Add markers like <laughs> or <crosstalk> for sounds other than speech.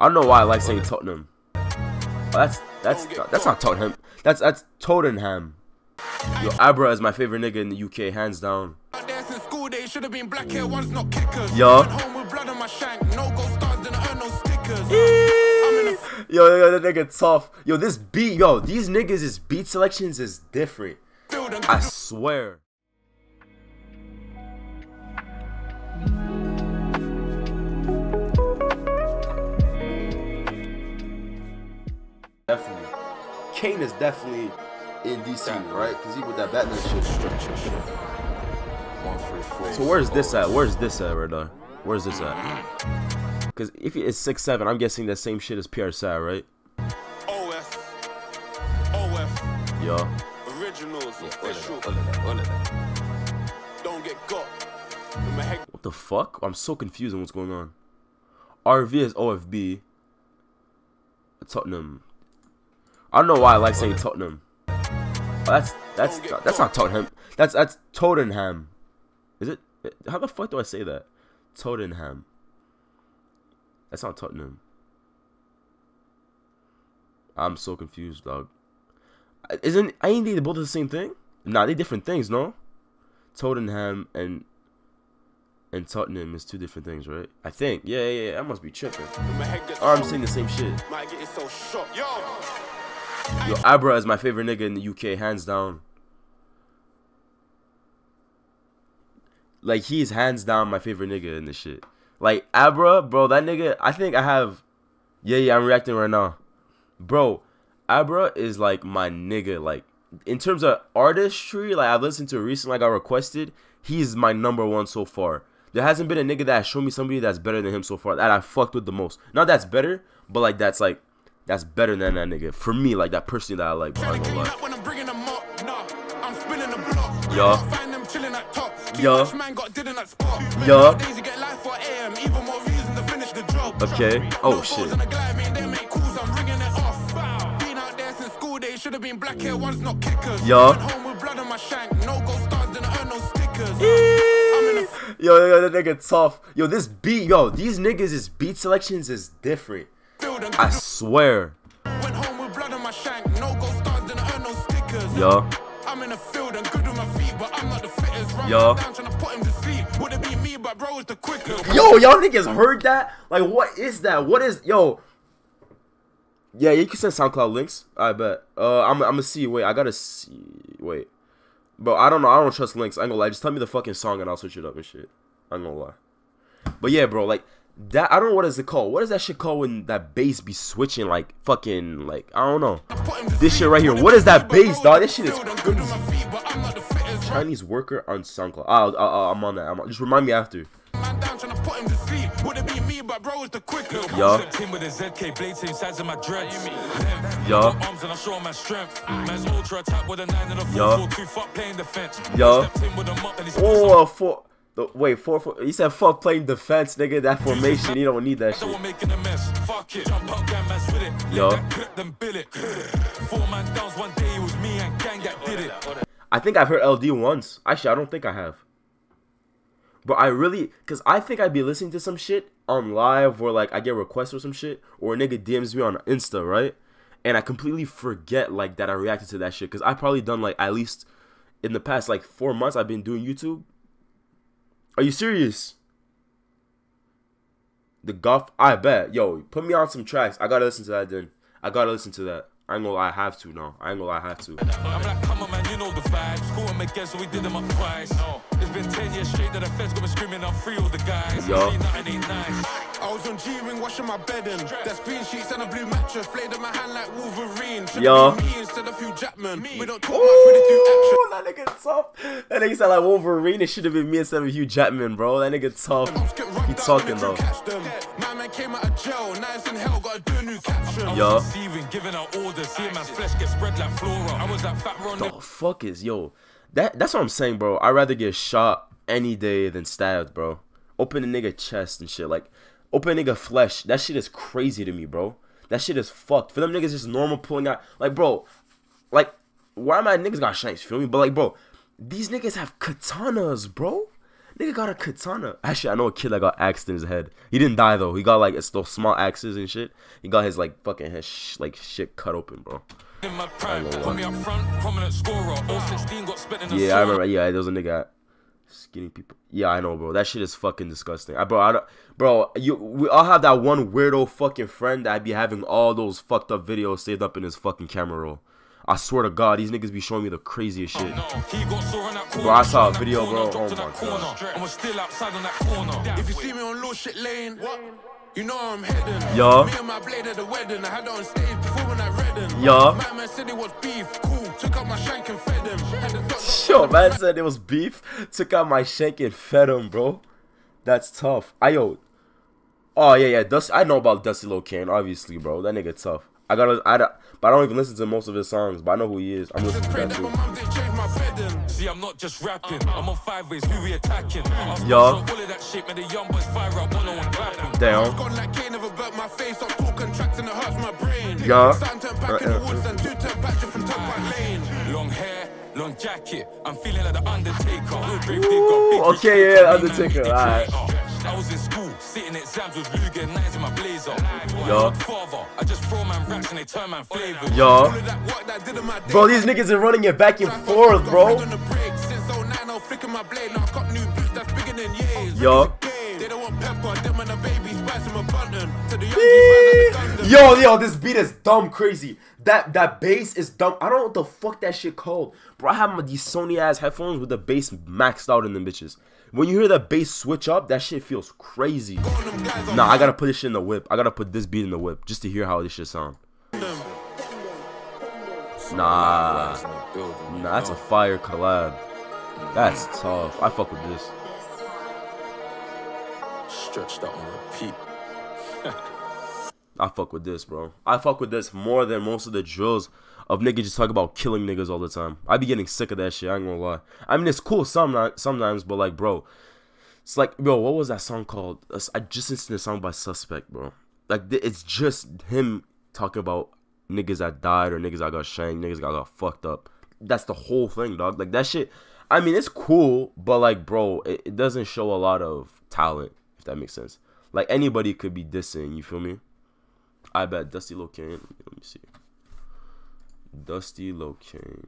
I don't know why I like saying Tottenham. Oh, that's that's that's not Tottenham. That's that's Tottenham. Yo, Abra is my favorite nigga in the UK, hands down. Yo. Yo, yo, that nigga tough. Yo, this beat, yo, these niggas' is beat selections is different. I swear. Kane is definitely in DC, right? Because he with that Batman shit. So where's this at? Where's this at, right now? Where's this at? Mm-hmm. Because if it's six seven, I'm guessing the same shit as Pierre Sad, right? OF. OF. Yo. Originals, yeah, official. All of that, all of that. Don't get got. What the fuck? I'm so confused on what's going on. RV is OFB. Tottenham. I don't know why I like saying Tottenham. Oh, that's that's that's not Tottenham. That's that's Tottenham. Is it? How the fuck do I say that? Tottenham. That's not Tottenham. I'm so confused, dog. Isn't I ain't they both the same thing? Nah, they different things, no? Tottenham and and Tottenham is two different things, right? I think. Yeah, yeah, yeah. I must be tripping. Or oh, I'm saying the same shit. Yo, Abra is my favorite nigga in the UK, hands down. Like he's hands down my favorite nigga in this shit. Like Abra, bro, that nigga. I think I have. Yeah, yeah, I'm reacting right now, bro. Abra is like my nigga. Like in terms of artistry, like I've listened to recently, like I requested. He's my number one so far. There hasn't been a nigga that shown me somebody that's better than him so far that I fucked with the most. Not that's better, but like that's like that's better than that nigga for me. Like that person that I like. I Yo. Yo. Yo. Okay. Oh shit. Should have been black hair ones, not kickers. Yo. home with blood on my shank. No gold stars, didn't earn no stickers. Yo, yo, that nigga tough. Yo, this beat, yo, these niggas' is beat selections is different. I swear. Went home with blood on my shank. No gold stars, didn't earn no stickers. Yo. I'm in the field and good with my feet, but I'm not the fittest. Yo. Down trying to put him to sleep. Would it be me, but bro is the quickest. Yo, y'all niggas heard that? Like, what is that? What is, yo, yeah, you can send SoundCloud links. I bet. Uh, I'm, I'm gonna see. Wait, I gotta see. Wait, but I don't know. I don't trust links. I ain't gonna lie. Just tell me the fucking song and I'll switch it up and shit. I'm gonna lie. But yeah, bro, like that. I don't know what is it called. What is that shit called when that bass be switching like fucking like I don't know. This shit right here. What is that bass, dog? This shit is crazy. Chinese worker on SoundCloud. Oh, oh, I'm on that. I'm on. Just remind me after. Yo. Yo. Defense. Yo. Oh, four. The, wait, four, four. He said, "Fuck playing defense, nigga. That formation, you don't need that shit." Yo. I think I've heard LD once. Actually, I don't think I have. But I really, cause I think I'd be listening to some shit on live where like I get requests or some shit, or a nigga DMs me on Insta, right? And I completely forget like that I reacted to that shit, cause I probably done like at least in the past like four months I've been doing YouTube. Are you serious? The golf, I bet. Yo, put me on some tracks. I gotta listen to that then. I gotta listen to that. I ain't gonna lie, I have to now. I ain't gonna lie, I have to. I'm like, come on, man, you know the vibes. Cool so we did them up twice. It's been 10 years straight that the feds me screaming, I'm free all the guys. Yo. Nothing. I was on G-Wing washing my bed in. That's green sheets and a blue mattress. Played in my hand like Wolverine. Should Yo. me instead of Hugh Jackman. Me. We don't talk Ooh, much, we do action. That nigga tough. That nigga sound like Wolverine. It should have been me instead of Hugh Jackman, bro. That nigga tough. He talking though. My man came out of jail. Now it's in hell. Gotta do a new caption. Yo. Giving out orders. Seeing man's flesh get spread like flora. I was that fat run. The fuck is, yo. That, that's what I'm saying, bro. I'd rather get shot any day than stabbed, bro. Open a nigga chest and shit. Like, open nigga flesh. That shit is crazy to me, bro. That shit is fucked. For them niggas just normal pulling out. Like, bro, like, why my niggas got shanks, feel me? But, like, bro, these niggas have katanas, bro. Nigga got a katana. Actually, I know a kid that got axed in his head. He didn't die though. He got like it's those small axes and shit. He got his like fucking head sh- like shit cut open, bro. In my prime, put me up front, scorer. All 16 got spit in the Yeah, I remember. Yeah, there was a nigga. Skinny people. Yeah, I know, bro. That shit is fucking disgusting. I, bro, I don't, bro, you, we all have that one weirdo fucking friend that i be having all those fucked up videos saved up in his fucking camera roll. I swear to God, these niggas be showing me the craziest shit. Bro, I saw a video, bro. Oh my God. If you see me on low shit lane, you know I'm heading. Yeah. Me and my blade at the wedding. I had on stage before when I read them. Yeah. My man said it was beef. Cool. Took out my shank and fed him. Sure, <laughs> man said it was beef. Took out my shank and fed him, bro. That's tough. I yo. Oh yeah, yeah. Dusty. I know about Dusty Locane, obviously, bro. That nigga tough. I gotta, I, but I don't even listen to most of his songs. But I know who he is. I'm listening to that too. See, I'm not just rapping. I'm on five ways. Who we attacking? Yo. Damn. Yeah. Uh, uh, long hair. Long jacket, I'm feeling like the Undertaker. Okay, yeah, Undertaker. Alright. I was in school, sitting exams with Luger Yo. Yo. Bro, these niggas are running it back and forth, bro. Yo. Yo, yo, this beat is dumb crazy. That that bass is dumb. I don't know what the fuck that shit called. Bro, I have my, these Sony ass headphones with the bass maxed out in the bitches. When you hear the bass switch up, that shit feels crazy. Nah, I gotta put this shit in the whip. I gotta put this beat in the whip just to hear how this shit sound. Nah. Nah, that's a fire collab. That's tough. I fuck with this. Stretched out on repeat. <laughs> I fuck with this, bro. I fuck with this more than most of the drills of niggas just talk about killing niggas all the time. I be getting sick of that shit. I ain't gonna lie. I mean, it's cool sometimes, sometimes, but like, bro, it's like, bro, what was that song called? I just listened to a song by Suspect, bro. Like, it's just him talking about niggas that died or niggas that got shanked, niggas that got fucked up. That's the whole thing, dog. Like that shit. I mean, it's cool, but like, bro, it, it doesn't show a lot of talent, if that makes sense. Like anybody could be dissing. You feel me? I bet Dusty Locane. Let me see. Dusty Locane.